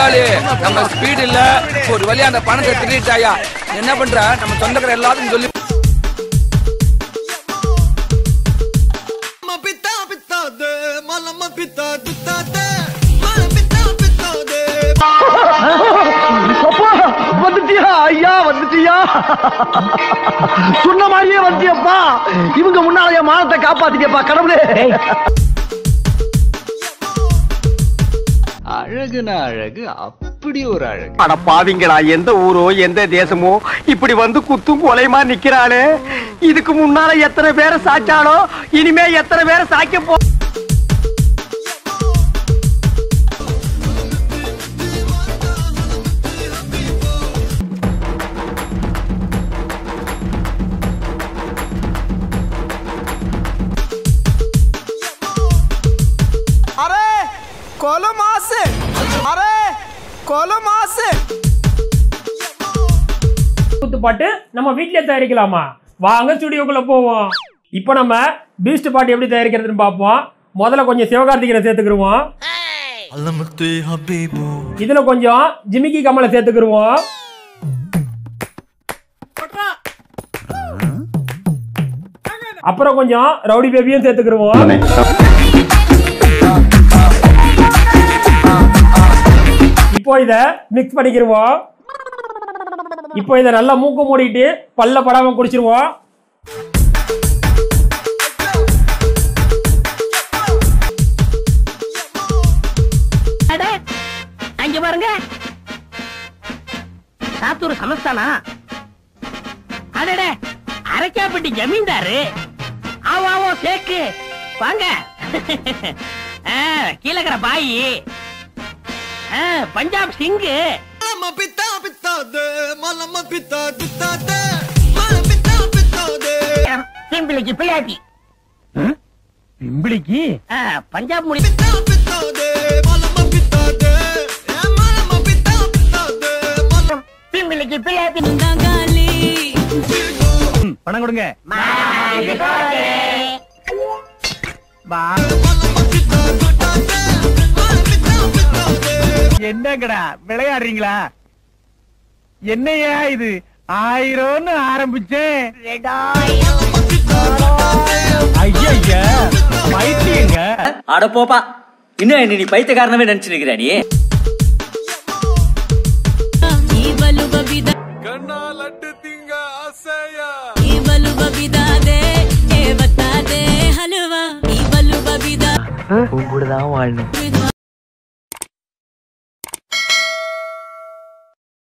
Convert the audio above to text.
பங்காளி நம்ம ஸ்பீடு இல்ல. ஒரு வழியா அந்த பணத்தை திருட்டாயா என்ன பண்ற? நம்ம சொந்தக்கார எல்லாத்துக்கும் சொல்லி வந்துட்டியா? ஐயா வந்துட்டியா? சொன்ன மாதிரியே வந்துட்டியப்பா. இவங்க முன்னால என் மானத்தை காப்பாத்திட்டியப்பா கடவுளே. அழகுனா அழகு அப்படி ஒரு அழகு. அட பாவிங்களா எந்த ஊரோ எந்த தேசமோ இப்படி வந்து குத்தும் கொலைமா நிக்கிறாளே. இதுக்கு முன்னால எத்தனை பேரை சாச்சாலோ இனிமே எத்தனை பேரை சாய்க்க போ अरे কলম আছে। আরে কলম আছে। பாட்டு நம்ம வீட்டிலே தயாரிக்கலாமா? வாங்க ஸ்டுடியோக்குள்ள போவோம். இப்போ நம்ம பீஸ்ட் பாட்டு எப்படி தயாரிக்கிறதுன்னு பார்ப்போம். முதல்ல கொஞ்சம் சிவகார்த்திகனை சேர்த்துக்கிருவோம். இதுல கொஞ்சம் ஜிமிக்கி கமலை சேர்த்துக்கிருவோம். அப்புறம் கொஞ்சம் ரவுடி பேபியும் சேர்த்துக்கிருவோம். இப்போ இதை மிக்ஸ் பண்ணிக்கிடுவோம் இப்போ இதை நல்லா மூக்கு மூடிட்டு பல்ல படாம குடிச்சிருவோம். அங்க பாருங்க. சாத்தூர் சமஸ்தானா? அடடே அரைக்காப்பட்டி ஜமீன்தாரு. ஆவோ ஆவோ சேக்கு. வாங்க. ஆ, கீழக்கிற பாயி. ஆ, பஞ்சாப் சிங்கு. பிம்பிளிக்கு பிள்ளையாட்டி பிம்பிளிக்கு பஞ்சாப் முடி பிம்பிளிக்கு பிள்ளையாட்டி பணம் கொடுங்க. என்னங்கடா விளையாடுறீங்களா? என்னையா இது? ஆயிரம்னு ஆரம்பிச்சேன் ஐயா பைத்தியங்க. அட போப்பா இன்னும் என்ன நீ பைத்தியக்காரனவே நினைச்சு நிக்கிற நீ? உன் கூட தான் வாழணும்.